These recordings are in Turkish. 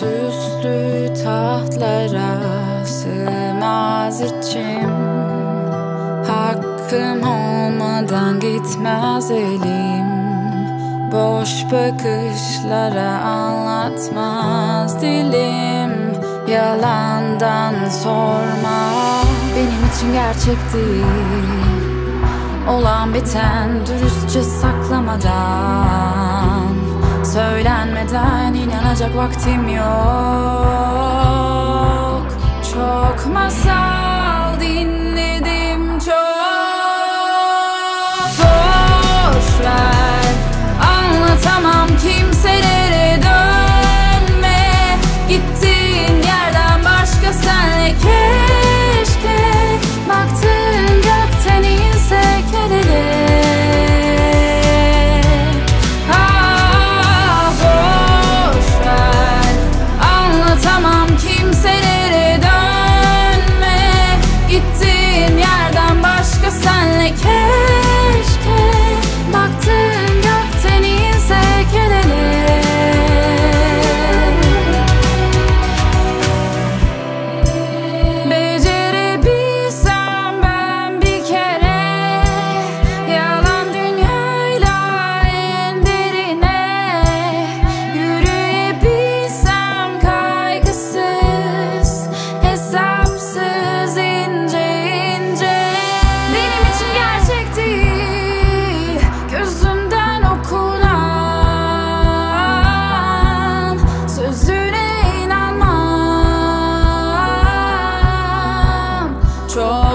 Süslü tahtlara sığmaz içim. Hakkım olmadan gitmez elim. Boş bakışlara anlatmaz dilim. Yalandan sorma. Benim için gerçek değil. Olan biten dürüstçe saklamadan Söylenmeden inanacak vaktim yok. Çok masal. they can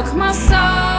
took my soul.